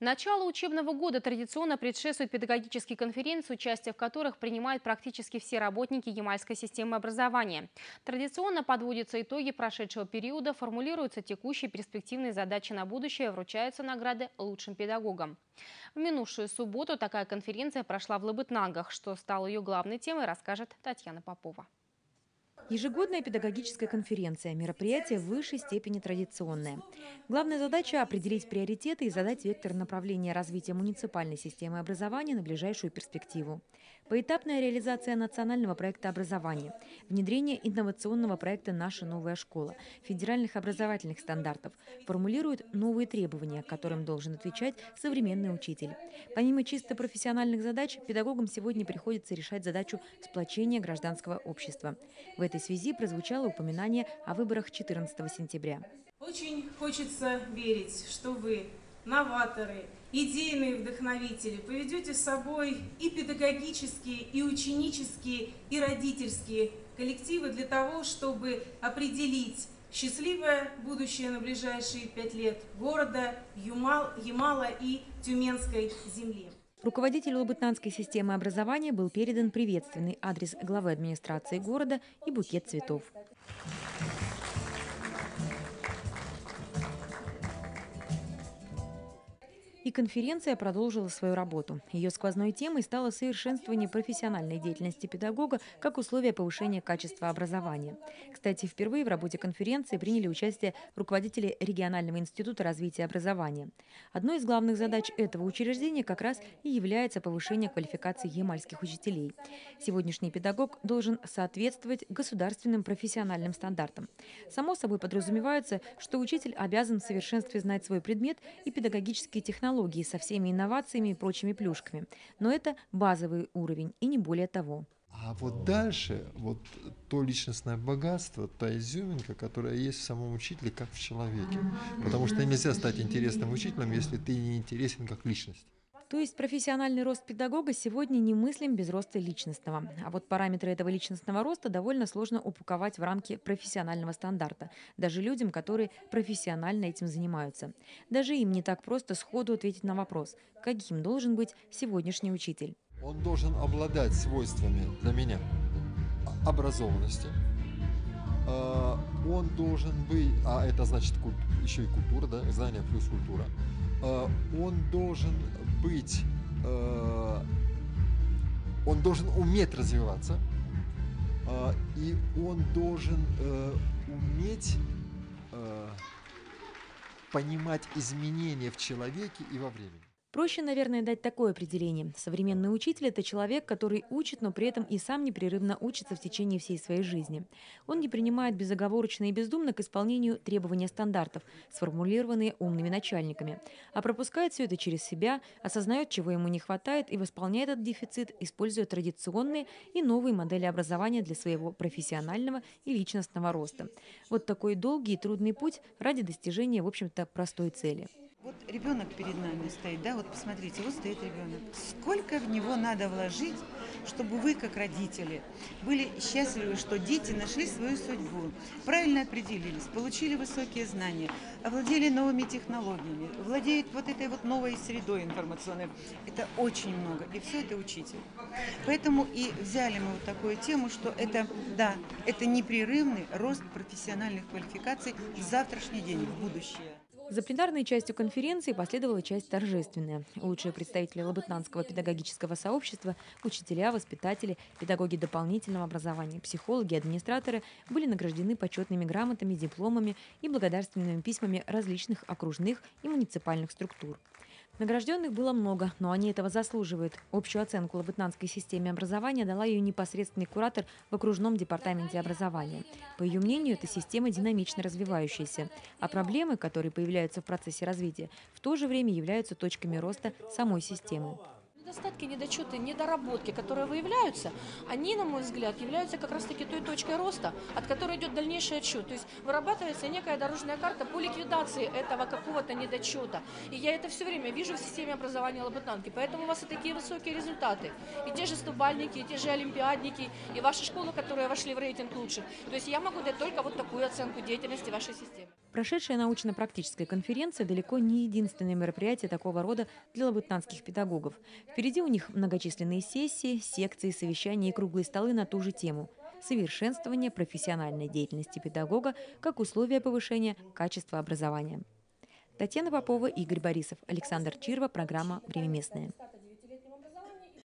Начало учебного года традиционно предшествует педагогические конференции, участие в которых принимают практически все работники Ямальской системы образования. Традиционно подводятся итоги прошедшего периода, формулируются текущие перспективные задачи на будущее, вручаются награды лучшим педагогам. В минувшую субботу такая конференция прошла в Лабытнангах. Что стало ее главной темой, расскажет Татьяна Попова. Ежегодная педагогическая конференция – мероприятие в высшей степени традиционное. Главная задача – определить приоритеты и задать вектор направления развития муниципальной системы образования на ближайшую перспективу. Поэтапная реализация национального проекта образования, внедрение инновационного проекта «Наша новая школа», федеральных образовательных стандартов формулируют новые требования, которым должен отвечать современный учитель. Помимо чисто профессиональных задач, педагогам сегодня приходится решать задачу сплочения гражданского общества. В этой связи прозвучало упоминание о выборах 14 сентября. Очень хочется верить, что вы новаторы, идейные вдохновители, поведете с собой и педагогические, и ученические, и родительские коллективы для того, чтобы определить счастливое будущее на ближайшие пять лет города Юмал, Ямала и Тюменской земли. Руководителю Лабытнанской системы образования был передан приветственный адрес главы администрации города и букет цветов. И конференция продолжила свою работу. Ее сквозной темой стало совершенствование профессиональной деятельности педагога как условие повышения качества образования. Кстати, впервые в работе конференции приняли участие руководители регионального института развития образования. Одной из главных задач этого учреждения как раз и является повышение квалификации емальских учителей. Сегодняшний педагог должен соответствовать государственным профессиональным стандартам. Само собой подразумевается, что учитель обязан в совершенстве знать свой предмет и педагогические технологии, технологии со всеми инновациями и прочими плюшками. Но это базовый уровень и не более того. А вот дальше, вот то личностное богатство, та изюминка, которая есть в самом учителе, как в человеке. Потому что нельзя стать интересным учителем, если ты не интересен как личность. То есть профессиональный рост педагога сегодня не мыслим без роста личностного. А вот параметры этого личностного роста довольно сложно упаковать в рамки профессионального стандарта, даже людям, которые профессионально этим занимаются. Даже им не так просто сходу ответить на вопрос, каким должен быть сегодняшний учитель. Он должен обладать свойствами для меня образованности, а, он должен быть, а это значит еще и культура, да, знание плюс культура, а, он должен быть, э, он должен уметь развиваться, э, и он должен э, уметь понимать изменения в человеке и во времени. Проще, наверное, дать такое определение. Современный учитель – это человек, который учит, но при этом и сам непрерывно учится в течение всей своей жизни. Он не принимает безоговорочно и бездумно к исполнению требования стандартов, сформулированные умными начальниками, а пропускает все это через себя, осознает, чего ему не хватает и восполняет этот дефицит, используя традиционные и новые модели образования для своего профессионального и личностного роста. Вот такой долгий и трудный путь ради достижения, в общем-то, простой цели. Ребенок перед нами стоит, да, вот посмотрите, вот стоит ребенок. Сколько в него надо вложить, чтобы вы, как родители, были счастливы, что дети нашли свою судьбу, правильно определились, получили высокие знания, овладели новыми технологиями, владеют вот этой вот новой средой информационной. Это очень много, и все это учитель. Поэтому и взяли мы вот такую тему, что это, да, это непрерывный рост профессиональных квалификаций в завтрашний день, в будущее. За пленарной частью конференции последовала часть торжественная. Лучшие представители Лабытнанского педагогического сообщества, учителя, воспитатели, педагоги дополнительного образования, психологи, администраторы были награждены почетными грамотами, дипломами и благодарственными письмами различных окружных и муниципальных структур. Награжденных было много, но они этого заслуживают. Общую оценку Лабытнанской системе образования дала ее непосредственный куратор в окружном департаменте образования. По ее мнению, эта система динамично развивающаяся, а проблемы, которые появляются в процессе развития, в то же время являются точками роста самой системы. Недостатки, недочеты, недоработки, которые выявляются, они, на мой взгляд, являются как раз-таки той точкой роста, от которой идет дальнейший отчет. То есть вырабатывается некая дорожная карта по ликвидации этого какого-то недочета. И я это все время вижу в системе образования Лабытанки. Поэтому у вас и такие высокие результаты. И те же стубальники, и те же олимпиадники, и ваши школы, которые вошли в рейтинг лучших. То есть я могу дать только вот такую оценку деятельности вашей системы. Прошедшая научно-практическая конференция далеко не единственное мероприятие такого рода для лабытнанских педагогов. Впереди у них многочисленные сессии, секции, совещания и круглые столы на ту же тему – совершенствование профессиональной деятельности педагога как условие повышения качества образования. Татьяна Попова, Игорь Борисов, Александр Чирва, программа «Время местное».